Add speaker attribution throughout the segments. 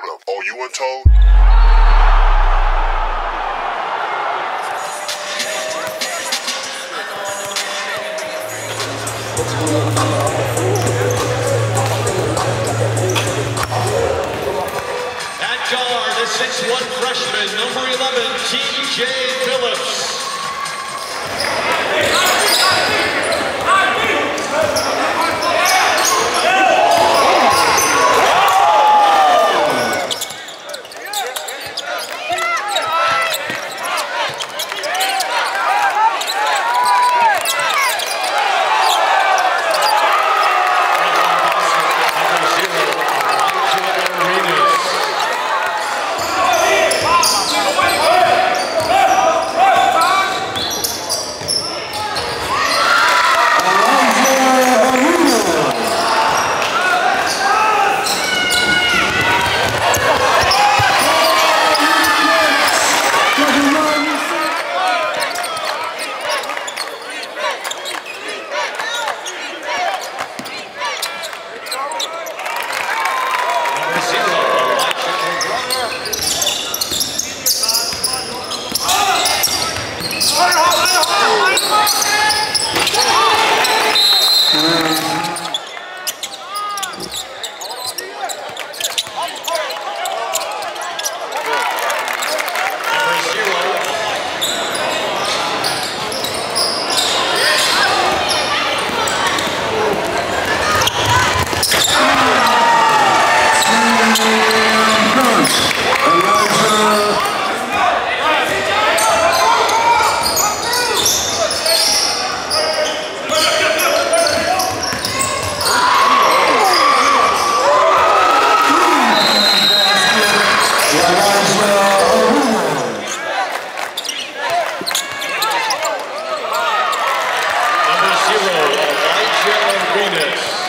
Speaker 1: hold up. Oh, you untold?
Speaker 2: At guard, the 6'1 freshman, number 11, TJ Phillips. Alijah Arenas.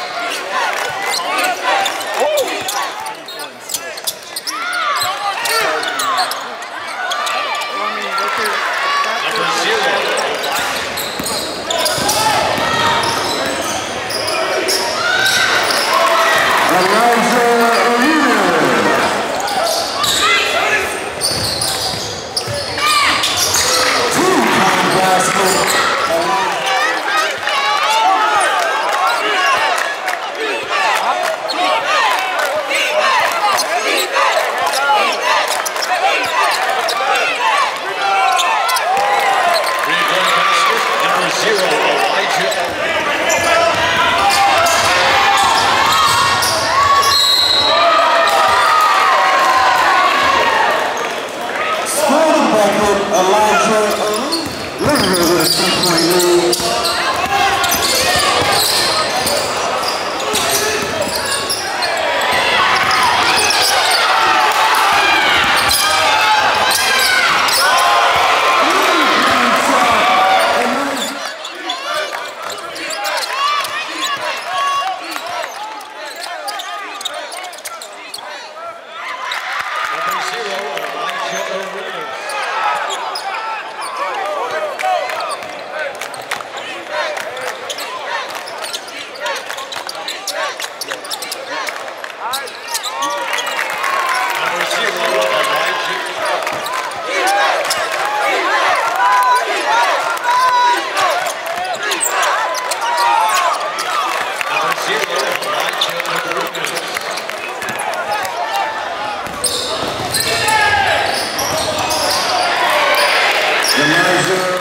Speaker 3: Oh, my God. The manager